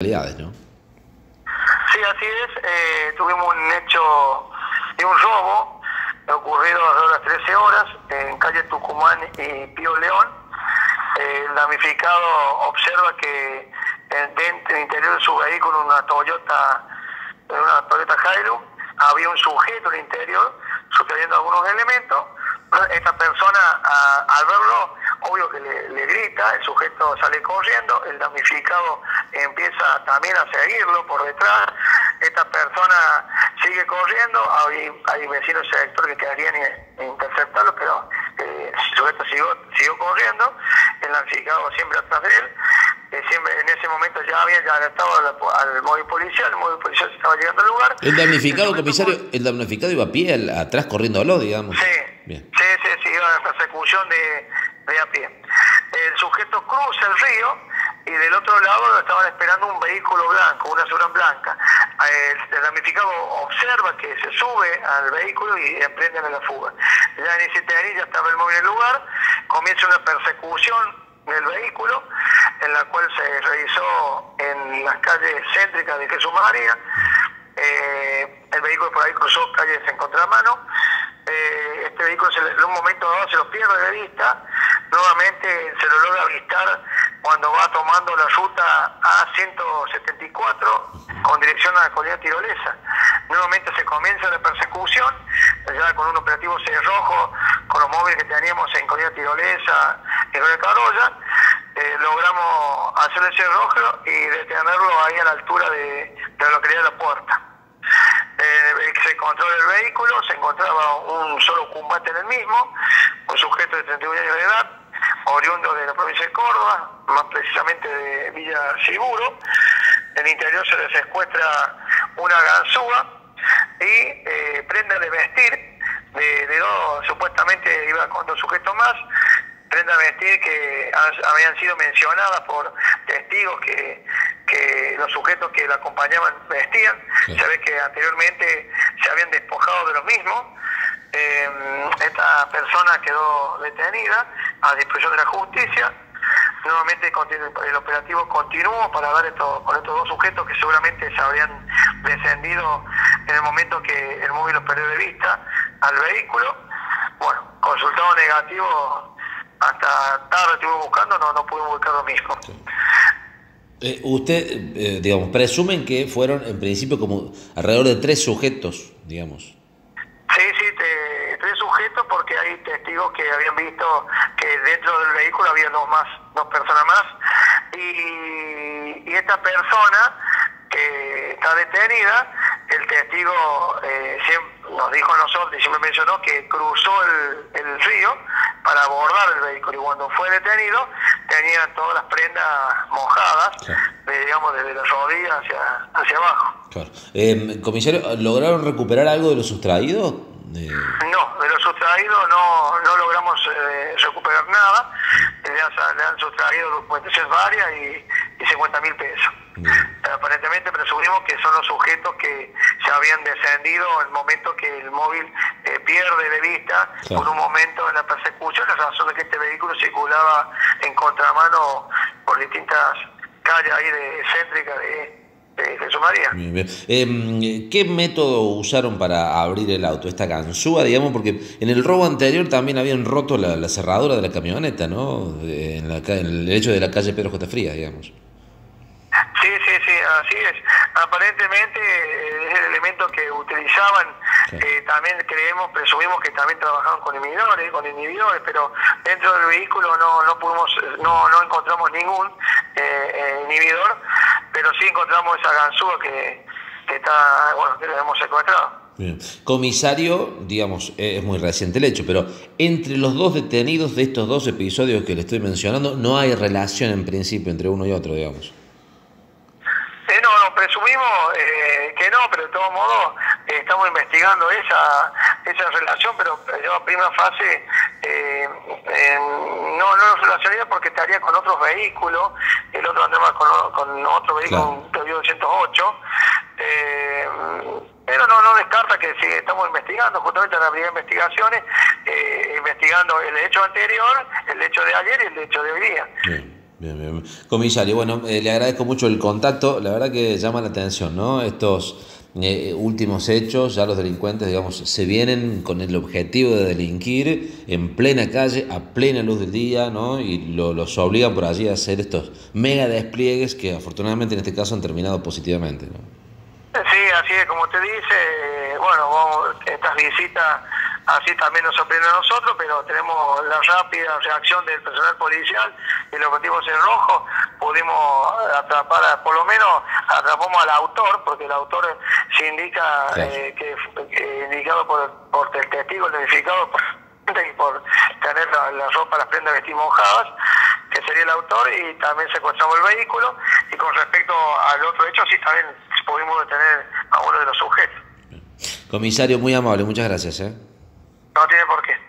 ¿no? Sí, así es. Eh, tuvimos un hecho de un robo ocurrido a las 13 horas en calle Tucumán y Pío León. el damnificado observa que dentro del interior de su vehículo, una Toyota, una Toyota Hilux, había un sujeto en el interior sucediendo algunos elementos. Esta persona, al verlo, obvio que le, grita, el sujeto sale corriendo, el damnificado empieza también a seguirlo por detrás, esta persona sigue corriendo, hay, hay vecinos del sector que quedarían interceptarlo, pero eh, el sujeto siguió, siguió corriendo, el damnificado siempre atrás de él, eh, siempre en ese momento ya había ya estaba al, móvil policial, el móvil policial estaba llegando al lugar. El damnificado, comisario, el damnificado iba a pie atrás corriéndolo, digamos. Sí, sí, sí, sí, iba a persecución de de a pie. El sujeto cruza el río y del otro lado lo estaban esperando un vehículo blanco, una Suran blanca. El, damnificado observa que se sube al vehículo y emprenden a la fuga. Ya en ese ya estaba el móvil en el lugar, comienza una persecución del vehículo, en la cual se realizó en las calles céntricas de Jesús María. Eh, el vehículo por ahí cruzó calles en contramano. Eh, este vehículo en un momento dado se lo pierde de vista nuevamente se lo logra avistar cuando va tomando la ruta A174 con dirección a la colina tirolesa. Nuevamente se comienza la persecución, ya con un operativo cerrojo, con los móviles que teníamos en colina tirolesa en Carolla, eh, logramos hacer el cerrojo y detenerlo ahí a la altura de, la localidad de La Puerta. Eh, se encontró el vehículo, se encontraba un solo combate en el mismo, un sujeto de 31 años de edad, oriundo de la provincia de Córdoba, más precisamente de Villa Seguro. En el interior se les secuestra una ganzúa y eh, prenda de vestir de, dos, supuestamente iba con dos sujetos más, prenda de vestir que habían sido mencionadas por testigos que, los sujetos que la acompañaban vestían. Se ve que anteriormente se habían despojado de los mismos. Eh, esta persona quedó detenida a disposición de la justicia. Nuevamente el operativo continuó para dar esto, con estos dos sujetos que seguramente se habrían descendido en el momento que el móvil los perdió de vista al vehículo. Bueno, consultado negativo, hasta tarde estuvimos buscando, no, no pudimos buscar lo mismo. Eh, usted, eh, digamos, presumen que fueron en principio como alrededor de tres sujetos, digamos porque hay testigos que habían visto que dentro del vehículo había dos más, dos personas más y, esta persona que está detenida, el testigo eh, nos dijo a nosotros y siempre mencionó que cruzó el, río para abordar el vehículo y cuando fue detenido tenía todas las prendas mojadas, digamos desde las rodillas hacia, hacia abajo. Eh, comisario, ¿lograron recuperar algo de lo sustraído? No, sustraído no, no logramos eh, recuperar nada. Le han, le han sustraído documentaciones varias y, y 50 mil pesos. Aparentemente presumimos que son los sujetos que se habían descendido en el momento que el móvil eh, pierde de vista por un momento en la persecución, la razón de que este vehículo circulaba en contramano por distintas calles ahí de céntrica de, de, María. Em, ¿Qué método usaron para abrir el auto? ¿Esta ganzúa, digamos? Porque en el robo anterior también habían roto la, cerradura de la camioneta, ¿no? En, el hecho de la calle Pedro J. Frías, digamos. Sí, sí, sí, así es. Aparentemente eh, es el elemento que utilizaban. Eh, también creemos, presumimos que también trabajaban con inhibidores, con inhibidores, pero dentro del vehículo no no pudimos, no, no encontramos ningún eh, inhibidor sí encontramos esa ganzúa que, está, bueno, que la hemos secuestrado. Bien. Comisario, digamos, es muy reciente el hecho, pero entre los dos detenidos de estos dos episodios que le estoy mencionando, no hay relación en principio entre uno y otro, digamos. Eh, no, no, presumimos eh, que no, pero de todos modos eh, estamos investigando esa, esa relación, pero lleva prima fase eh, no, no lo relacionaría porque estaría con otros vehículos, el otro andaba con, con otro vehículo, un Toyota 208, eh, pero no, no descarta que si estamos investigando, justamente en la primera investigaciones, eh, investigando el hecho anterior, el hecho de ayer y el hecho de hoy día. Bien, bien. Comisario, bueno, eh, le agradezco mucho el contacto, la verdad que llama la atención, ¿no? Estos eh, últimos hechos, ya los delincuentes, digamos, se vienen con el objetivo de delinquir en plena calle, a plena luz del día, ¿no? Y los obligan por allí a hacer estos mega despliegues que afortunadamente en este caso han terminado positivamente, ¿no? Sí, así es, como te dice, bueno, vamos, estas visitas así también nos sorprende a nosotros, pero tenemos la rápida reacción del personal policial y el objetivo es el rojo, pudimos atrapar, por lo menos atrapamos al autor, porque el autor se indica eh, que, indicado por, por el testigo, identificado por y por tener la, ropa, las prendas vestir mojadas, que sería el autor, y también secuestramos el vehículo, y con respecto al otro hecho, sí también pudimos detener a uno de los sujetos. Comisario, muy amable, muchas gracias. ¿eh? No tiene por qué.